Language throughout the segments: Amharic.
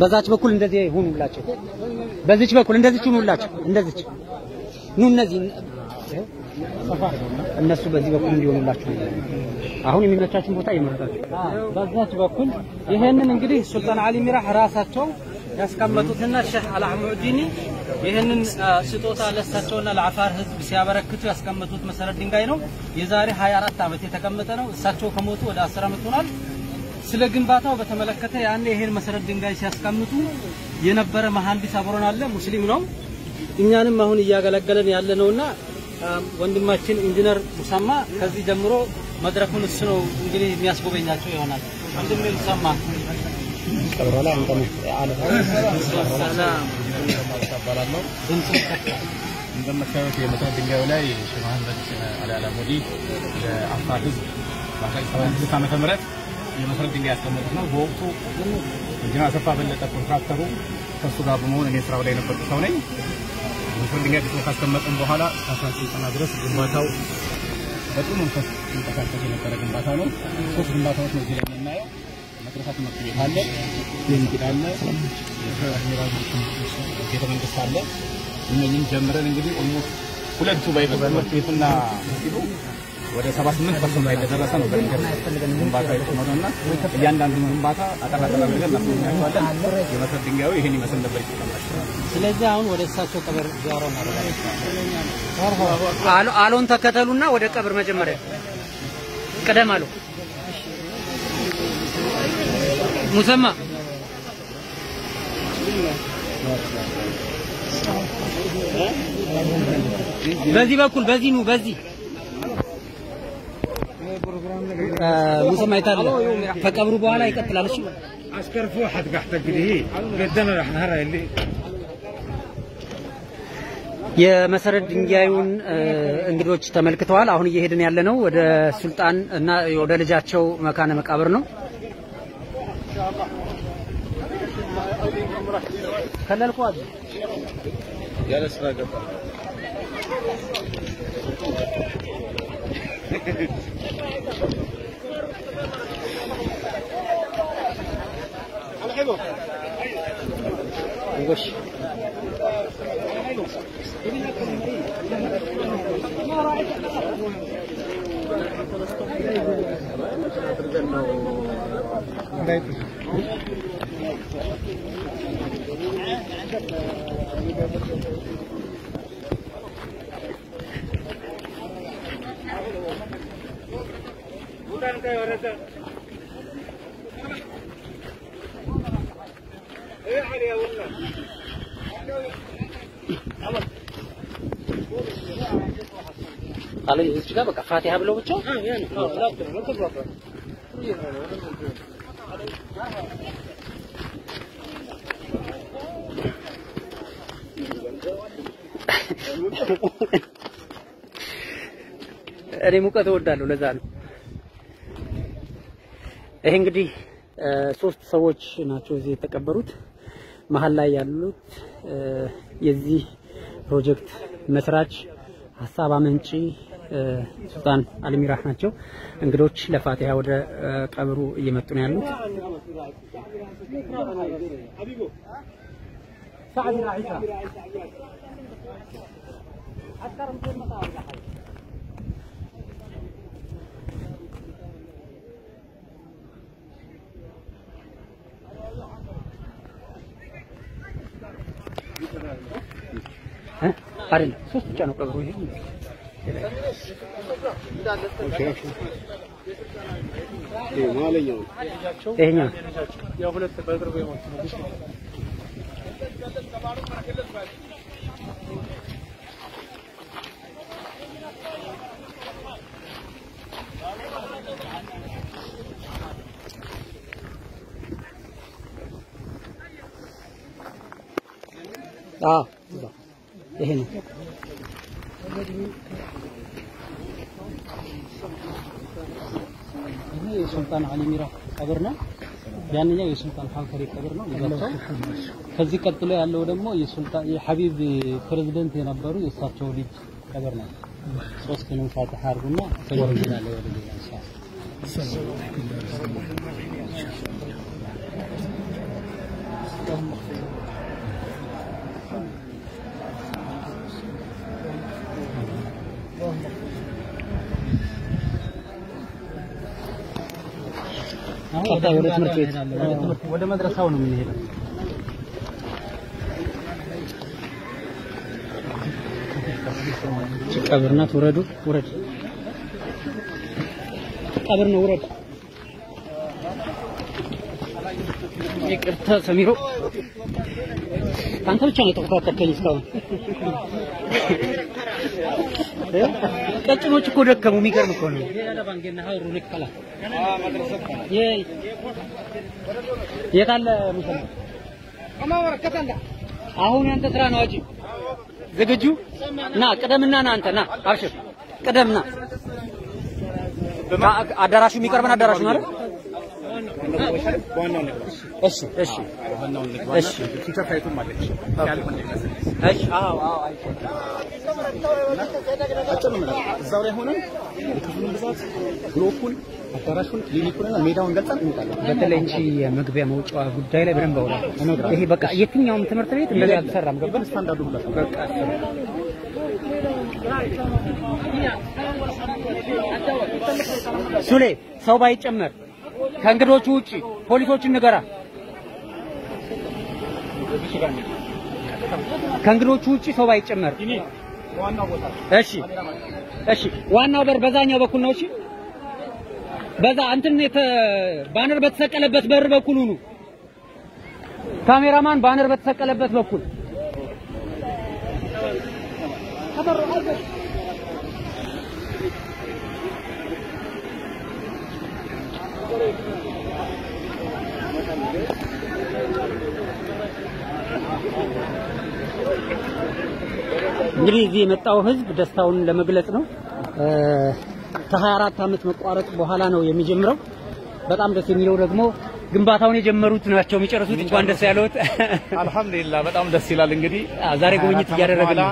በዛች በኩል እንደዚህ ሁኑላቸው። በዚች በኩል እንደዚች ሁኑላቸው። እንደዚች ኑ እነዚህ እነሱ በዚህ በኩል እንዲሆኑላችሁ አሁን የሚመቻችሁን ቦታ እየመረጣችሁ በዛች በኩል ይሄንን እንግዲህ ሱልጣን አሊ ሚራህ ራሳቸው ያስቀመጡትና ሼህ አልአሙዲኒ ይህንን ስጦታ ለእሳቸውና ለአፋር ህዝብ ሲያበረክቱ ያስቀመጡት መሰረት ድንጋይ ነው። የዛሬ 24 ዓመት የተቀመጠ ነው። እሳቸው ከሞቱ ወደ 10 ዓመት ሆኗል። ስለ ግንባታው በተመለከተ ያኔ ይሄን መሰረት ድንጋይ ሲያስቀምጡ የነበረ መሐንዲስ አብሮን አለ፣ ሙስሊም ነው። እኛንም አሁን እያገለገለን ያለ ነውና ወንድማችን ኢንጂነር ሙሰማ ከዚህ ጀምሮ መድረኩን እሱ ነው እንግዲህ የሚያስጎበኛቸው ይሆናል። ወንድሜ ሙሰማ እባላለሁ። እንደምታዩት የመሰረት ድንጋዩ ላይ ሼህ መሐመድ አሊ አላሙዲ የአፋር ህዝብ በ1976 ዓመተ ምህረት የመሰረት ድንጋይ ያስቀመጡት ነው። በወቅቱ ኢንጂነር አሰፋ በለጠ ኮንትራክተሩ ከእሱ ጋር በመሆን እኔ ስራው ላይ የነበርኩ ሰው ነኝ። የመሰረት ድንጋይ ካስቀመጥን በኋላ እስከ 1990 ድረስ ግንባታው በጥሩ መንፈስ ሲንቀሳቀስ የነበረ ግንባታ ነው። ሶስት ግንባታዎች ነው እዚህ ላይ የምናየው። መድረሳ ትምህርት ቤት አለ፣ ክሊኒክ አለ፣ ቤተ መንግስት አለ። እነኝም ጀምረን እንግዲህ ኦልሞስት ሁለቱ ትምህርት ቤቱና ሲሉ ወደ 78 ፐርሰንት ላይ እንደደረሰ ነው ግንባታ የተሆነው እና እያንዳንዱን ግንባታ አጠራጠራ ነገር እናስመኛቸዋለን። የመሰረት ድንጋዩ ይሄን ይመስል ነበር ይጠቀማቸው። ስለዚህ አሁን ወደ እሳቸው ቀብር እናደርጋለን። አሎ- አሎን ተከተሉና ወደ ቀብር መጀመሪያ ቅደም አሉ ሙሰማ በዚህ በኩል በዚህ ኑ በዚህ ሙሰማ ይታለ ከቀብሩ በኋላ ይቀጥላል። እሺ አስከር ፉሐት ጋር ተግዲህ ገደመ ሐራ የመሰረት ድንጋዩን እንግዶች ተመልክተዋል። አሁን እየሄድን ያለነው ወደ ሱልጣን እና ወደ ልጃቸው መካነ መቃብር ነው። ከለልኳችሁ ከለልኳል ያለ ስራ ገባ ጎሽ አለ እዚህ ጋር በቃ ፋቲሃ ብለው ብቻ እኔ ሙቀት እወዳለሁ፣ ለዛ ነው። ይሄ እንግዲህ ሶስት ሰዎች ናቸው እዚህ የተቀበሩት። መሀል ላይ ያሉት የዚህ ፕሮጀክት መስራች ሀሳብ አመንጪ ሱልጣን አልሚራህ ናቸው። እንግዶች ለፋቲሃ ወደ ቀብሩ እየመጡ ነው ያሉት።? አይደለም ሶስት ብቻ ነው ቀብሩ ይሄ ይሄኛው ያው ሁለት በቅርቡ የሞቱ ነው። ይሄ ነው። ይሄ የሱልጣን አሊ ሚራ ቀብር ነው። ያንኛው የሱልጣን ሀከሪ ቀብር ነው ልጃቸው። ከዚህ ቀጥሎ ያለው ደግሞ የሱልጣን የሐቢብ ፕሬዝደንት የነበሩ የእሳቸው ልጅ ቀብር ነው። ሶስቱንም ፋቲሃ አድርጉና ተወርጅናለ ወደ ሌላ ኢንሻአላህ። ቀጣይ ወደ ትምህርት ቤት ወደ መድረሳው ነው የምንሄደው። ቀብር ናት። ውረዱ፣ ውረድ። ቀብር ነው፣ ውረድ። ይቅርታ ሰሚሮ፣ አንተ ብቻ ነው የተቆጣጠርከኝ እስካሁን። ቀጭኖች እኮ ደከሙ። የሚገርም እኮ ነው። የት አለ? አሁን ያንተ ስራ ነው። አጂ ዝግጁ ና፣ ቅደምና ና፣ አንተ ና፣ አብሽር፣ ቅደምና። አዳራሹ የሚቀርበን አዳራሹ? እሺ፣ እሺ፣ እሺ፣ እሺ። አዳራሹን፣ ክሊኒኩንና ሜዳውን ገልጸን እንወጣለን። በተለይ እንጂ የመግቢያ መውጫዋ ጉዳይ ላይ በደንብ አውራ። ይሄ በቃ የትኛውም ትምህርት ቤት እንደዚህ አልተሰራም። ገባ ግን ስታንዳርዱ ሁላ በቃ ሱሌ ሰው ባይጨመር ከእንግዶቹ ውጪ ፖሊሶችን ንገራ። ከእንግዶቹ ውጪ ሰው ባይጨመር። እሺ፣ እሺ። ዋናው በር በዛኛው በኩል ነው። እሺ፣ በዛ እንትን ባነር በተሰቀለበት በር በኩል ሁኑ። ካሜራማን ባነር በተሰቀለበት በኩል እንግዲህ እዚህ የመጣው ህዝብ ደስታውን ለመግለጽ ነው። ከ24 ዓመት መቋረጥ በኋላ ነው የሚጀምረው። በጣም ደስ የሚለው ደግሞ ግንባታውን የጀመሩት ናቸው የሚጨርሱት። እንኳን ደስ ያለዎት። አልሐምዱሊላህ በጣም ደስ ይላል። እንግዲህ ዛሬ ጉብኝት እያደረግን ነው።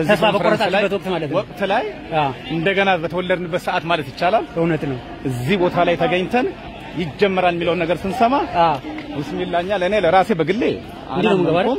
ተስፋ በቆረጣችሁበት ወቅት ማለት ነው። ወቅት ላይ እንደገና በተወለድንበት ሰዓት ማለት ይቻላል እውነት ነው። እዚህ ቦታ ላይ ተገኝተን ይጀመራል የሚለውን ነገር ስንሰማ አዎ፣ ቢስሚላኛ ለእኔ ለራሴ በግሌ እንዲህ ነው?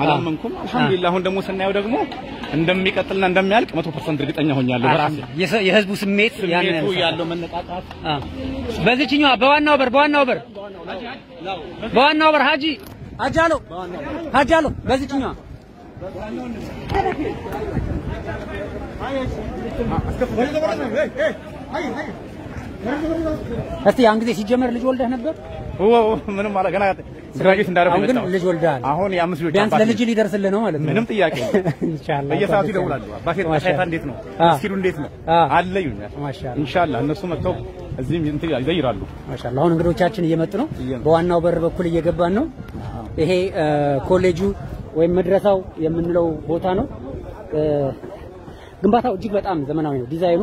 አላመንኩም። አልሐምዱሊላህ አሁን ደግሞ ስናየው ደግሞ እንደሚቀጥልና እንደሚያልቅ መቶ percent እርግጠኛ ሆኛለሁ በራሴ የሰ- የህዝቡ ስሜት ያንን ስሜቱ ያለው መነቃቃት አዎ። በዚህኛዋ በዋናው በር በዋናው በር በዋናው በር ሀጂ ሀጃሎ ሀጃሎ በዚህኛዋ እስቲ ያን ጊዜ ሲጀመር ልጅ ወልደህ ነበር? ምንም ማለት ገና graduate እንዳደረኩ አሁን ግን ልጅ ወልደሃል። አሁን የአምስት ልጆች ቢያንስ ለልጅ ሊደርስልህ ነው ማለት ነው። ምንም ጥያቄ ኢንሻአላህ በየሰዓቱ ይደውላሉ። አባቴ ጣሻታ እንዴት ነው? መስጊዱ እንዴት ነው? አለ ይሉኛል። ኢንሻአላህ እነሱ መጥተው እዚህም እንትን ይዘይራሉ። ማሻአላህ አሁን እንግዶቻችን እየመጡ ነው። በዋናው በር በኩል እየገባን ነው። ይሄ ኮሌጁ ወይም መድረሳው የምንለው ቦታ ነው። ግንባታው እጅግ በጣም ዘመናዊ ነው። ዲዛይኑ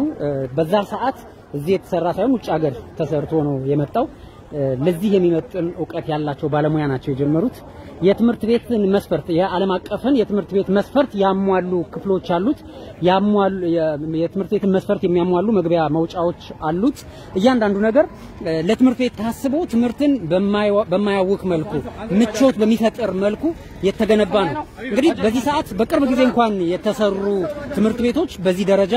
በዛ ሰዓት እዚህ የተሰራ ሳይሆን ውጭ ሀገር ተሰርቶ ነው የመጣው። ለዚህ የሚመጥን እውቀት ያላቸው ባለሙያ ናቸው የጀመሩት። የትምህርት ቤትን መስፈርት የዓለም አቀፍን የትምህርት ቤት መስፈርት ያሟሉ ክፍሎች አሉት። ያሟሉ የትምህርት ቤትን መስፈርት የሚያሟሉ መግቢያ መውጫዎች አሉት። እያንዳንዱ ነገር ለትምህርት ቤት ታስቦ ትምህርትን በማያውክ መልኩ ምቾት በሚፈጥር መልኩ የተገነባ ነው። እንግዲህ በዚህ ሰዓት በቅርብ ጊዜ እንኳን የተሰሩ ትምህርት ቤቶች በዚህ ደረጃ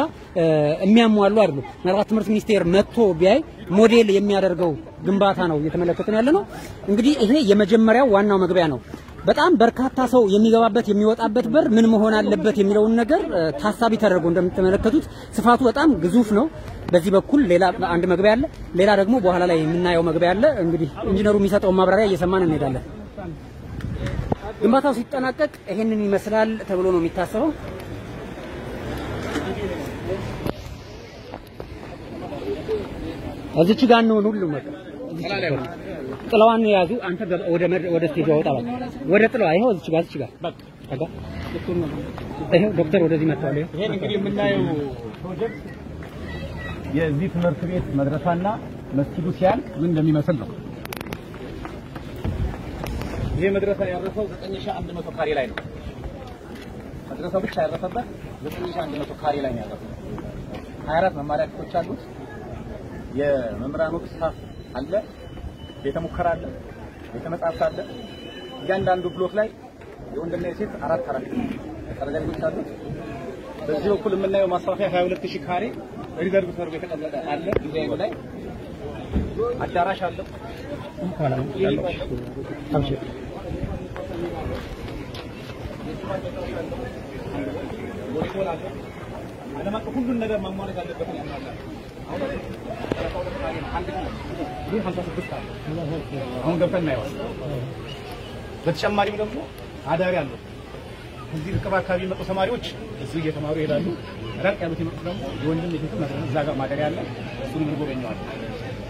የሚያሟሉ አይደሉም። ምናልባት ትምህርት ሚኒስቴር መጥቶ ቢያይ ሞዴል የሚያደርገው ግንባታ ነው እየተመለከትን ያለ ነው። እንግዲህ ይሄ የመጀመሪያው ዋናው መግቢያ ነው። በጣም በርካታ ሰው የሚገባበት የሚወጣበት በር ምን መሆን አለበት የሚለውን ነገር ታሳቢ ተደርጎ እንደምትመለከቱት ስፋቱ በጣም ግዙፍ ነው። በዚህ በኩል ሌላ አንድ መግቢያ አለ። ሌላ ደግሞ በኋላ ላይ የምናየው መግቢያ አለ። እንግዲህ ኢንጂነሩ የሚሰጠውን ማብራሪያ እየሰማን እንሄዳለን። ግንባታው ሲጠናቀቅ ይሄንን ይመስላል ተብሎ ነው የሚታሰበው። እዚች ጋር ነው ሁሉም በቃ ጥላዋን የያዙ አንተ ወደ ወደ stage አወጣ ወደ ጥላዋ ይኸው እዚች ጋር እዚች ጋር በቃ ይኸው ዶክተር ወደዚህ መጥቷል። ይሄን እንግዲህ የምናየው ፕሮጀክት የዚህ ትምህርት ቤት መድረሳና መስጊዱ ሲያልቅ ምን እንደሚመስል ነው። ይሄ መድረሳ ያረፈው 9100 ካሬ ላይ ነው። መድረሳው ብቻ ያረፈበት 9100 ካሬ ላይ ነው ያረፈው። 24 መማሪያ ክፍሎች አሉት። የመምህራን ወቅት አለ፣ ቤተ ሙከራ አለ፣ ቤተ መጻሕፍት አለ። እያንዳንዱ ብሎክ ላይ የወንድና የሴት አራት አራት ቤቶች አሉ። በዚህ በኩል የምናየው ማስፋፊያ 22000 ካሬ reserve ተደርጎ የተቀመጠ አለ። ዲዛይኑ ላይ አዳራሽ አለው። ዓለም አቀፍ ሁሉን ነገር ማሟላት ያለበትን ያሟላል። ይህ 56 አለ። አሁን ገብተን እናየዋለን። በተጨማሪም ደግሞ አዳሪ አለው። እዚህ ቅርብ አካባቢ የመጡ ተማሪዎች እዚሁ እየተማሩ ይሄዳሉ። ራቅ ያሉት የመጡት ደግሞ የወንድም ማድረግ እዛ ጋር ማደሪያ አለ። እሱን እንጎበኘዋለን።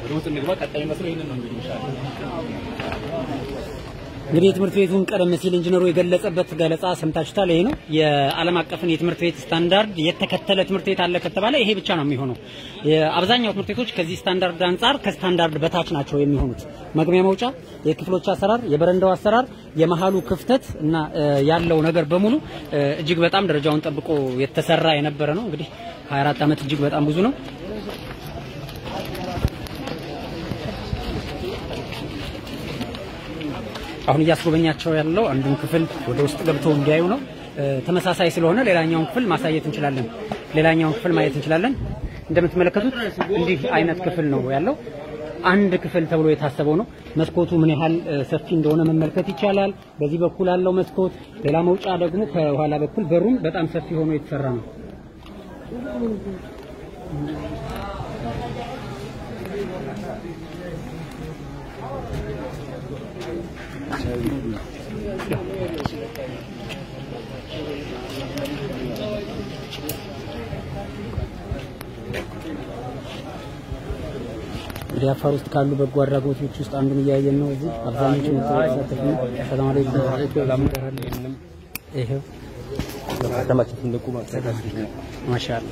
ወደ ውስጥ እንግባ። ቀጣይ መስሎ ይሄንን ነው እንግዲህ ይሻላል። እንግዲህ የትምህርት ቤቱን ቀደም ሲል ኢንጂነሩ የገለጸበት ገለጻ ሰምታችሁታል። ይሄ ነው የዓለም አቀፍን የትምህርት ቤት ስታንዳርድ የተከተለ ትምህርት ቤት አለ ከተባለ ይሄ ብቻ ነው የሚሆነው። አብዛኛው ትምህርት ቤቶች ከዚህ ስታንዳርድ አንጻር ከስታንዳርድ በታች ናቸው የሚሆኑት። መግቢያ መውጫ፣ የክፍሎች አሰራር፣ የበረንዳው አሰራር፣ የመሀሉ ክፍተት እና ያለው ነገር በሙሉ እጅግ በጣም ደረጃውን ጠብቆ የተሰራ የነበረ ነው። እንግዲህ 24 ዓመት እጅግ በጣም ብዙ ነው። አሁን እያስጎበኛቸው ያለው አንዱን ክፍል ወደ ውስጥ ገብተው እንዲያዩ ነው። ተመሳሳይ ስለሆነ ሌላኛውን ክፍል ማሳየት እንችላለን። ሌላኛውን ክፍል ማየት እንችላለን። እንደምትመለከቱት እንዲህ አይነት ክፍል ነው ያለው። አንድ ክፍል ተብሎ የታሰበው ነው። መስኮቱ ምን ያህል ሰፊ እንደሆነ መመልከት ይቻላል። በዚህ በኩል ያለው መስኮት፣ ሌላ መውጫ ደግሞ ከኋላ በኩል በሩም በጣም ሰፊ ሆኖ የተሰራ ነው። እንግዲህ አፋር ውስጥ ካሉ በጎ አድራጎቶች ውስጥ አንዱን እያየን ነው። እዚህ አብዛኞቹ የተሳተፉ ነው። ሰላም አለይኩም። ይሄው ከተማችን ትልቁ ማሻአላ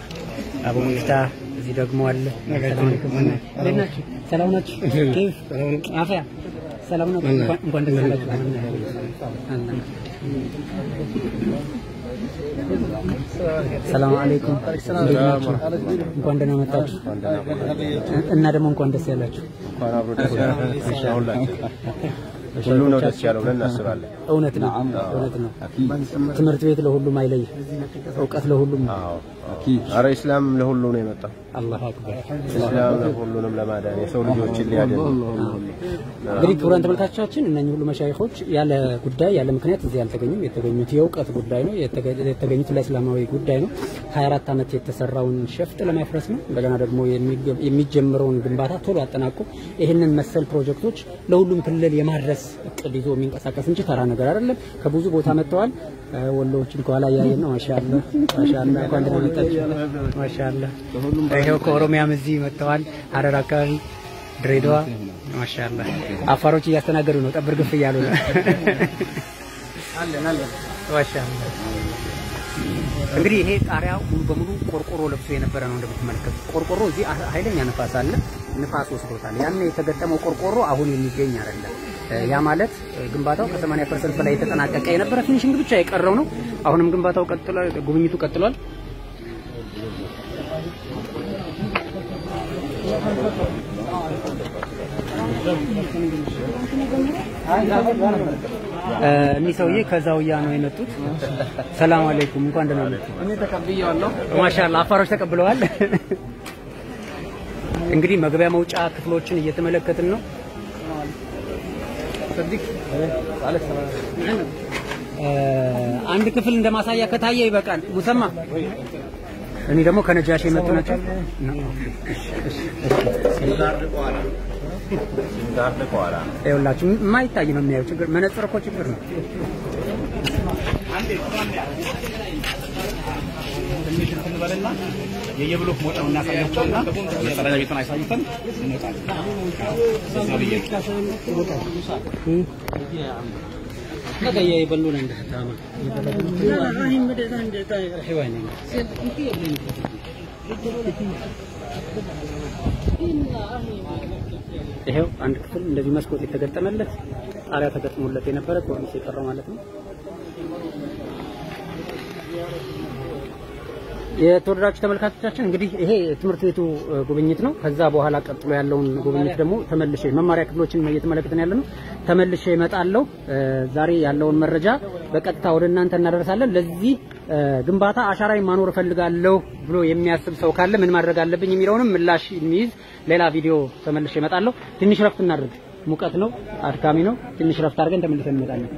አቡ ሙፍታ እዚህ ደግሞ አለ። ሰላም አለይኩም። ናችሁ? ሰላም ናችሁ? ኬፍ አፍያ ሰላም ነው። እንኳን ደስ አላችሁ። ሰላም አለይኩም።? እንኳን ደህና መጣችሁ እና ደግሞ እንኳን ደስ ያላችሁ። እንኳን አብሮ ደስ ያለው ሁላችን ሁሉ ነው ደስ ያለው ብለን እናስባለን። እውነት ነው፣ እውነት ነው። ትምህርት ቤት ለሁሉም አይለይ፣ እውቀት ለሁሉም ነው። አረ ኢስላም ለሁሉ ነው የመጣው። አላሁ አክበር። ኢስላም ለሁሉንም ለማዳን የሰው ልጆችን ሊያድን እንግዲህ ክቡራን ተመልካቾቻችን እነኚህ ሁሉ መሻይኾች ያለ ጉዳይ ያለ ምክንያት እዚህ አልተገኙም። የተገኙት የእውቀት ጉዳይ ነው። የተገ- የተገኙት ለእስላማዊ ጉዳይ ነው። 24 ዓመት የተሰራውን ሸፍጥ ለማፍረስ ነው። እንደገና ደግሞ የሚጀምረውን ግንባታ ቶሎ አጠናቆ ይህንን መሰል ፕሮጀክቶች ለሁሉም ክልል የማድረስ እቅድ ይዞ የሚንቀሳቀስ እንጂ ተራ ነገር አይደለም። ከብዙ ቦታ መጥተዋል። ወሎዎችን ከኋላ እያየን ነው። ማሻአላ ማሻአላ፣ እንኳን ደህና መጣችሁ። ማሻአላ ይሄው ከኦሮሚያም እዚህ መጥተዋል። ሀረር አካባቢ ድሬዳዋ ማሻአላ አፋሮች እያስተናገዱ ነው። ጠብር ግፍ እያሉ ነው። ማሻአላ እንግዲህ ይሄ ጣሪያ ሙሉ በሙሉ ቆርቆሮ ለብሶ የነበረ ነው እንደምትመለከቱት። ቆርቆሮ እዚህ ኃይለኛ ንፋስ አለ፣ ንፋስ ወስዶታል። ያን የተገጠመው ቆርቆሮ አሁን የሚገኝ አይደለም። ያ ማለት ግንባታው ከ80% በላይ የተጠናቀቀ የነበረ finishing ብቻ የቀረው ነው። አሁንም ግንባታው ቀጥሏል፣ ጉብኝቱ ቀጥሏል። እኒህ ሰውዬ ከዛውያ ነው የመጡት። ሰላም አለይኩም፣ እንኳን ደህና መጡ። እኔ ተቀብያለሁ። ማሻአላ አፋሮች ተቀብለዋል። እንግዲህ መግቢያ መውጫ ክፍሎችን እየተመለከትን ነው። አንድ ክፍል እንደ ማሳያ ከታየ ይበቃል። ሙሰማ እኔ ደግሞ ከነጃሽ የመጡ ናቸው። ይኸውላችሁ የማይታይ ነው የሚያየው። ችግር መነጽር እኮ ችግር ነው። ትንሽ እንትን በልና የየብሎክ ሞጫውን እናሳያቸውና መጸዳጃ ቤቱን አሳይተን እንወጣለን። ይሄው አንድ ክፍል እንደዚህ መስኮት የተገጠመለት ጣሪያ ተገጥሞለት የነበረ ኮርኒስ የቀረው ማለት ነው። የተወደዳችሁ ተመልካቾቻችን እንግዲህ ይሄ የትምህርት ቤቱ ጉብኝት ነው። ከዛ በኋላ ቀጥሎ ያለውን ጉብኝት ደግሞ ተመልሼ መማሪያ ክፍሎችን እየተመለከትን ያለ ነው። ተመልሼ እመጣለሁ። ዛሬ ያለውን መረጃ በቀጥታ ወደ እናንተ እናደርሳለን። ለዚህ ግንባታ አሻራዊ ማኖር እፈልጋለሁ ብሎ የሚያስብ ሰው ካለ ምን ማድረግ አለብኝ የሚለውንም ምላሽ የሚይዝ ሌላ ቪዲዮ ተመልሼ እመጣለሁ። ትንሽ ረፍት እናድርግ። ሙቀት ነው፣ አድካሚ ነው። ትንሽ ረፍት አድርገን ተመልሰን እንመጣለን።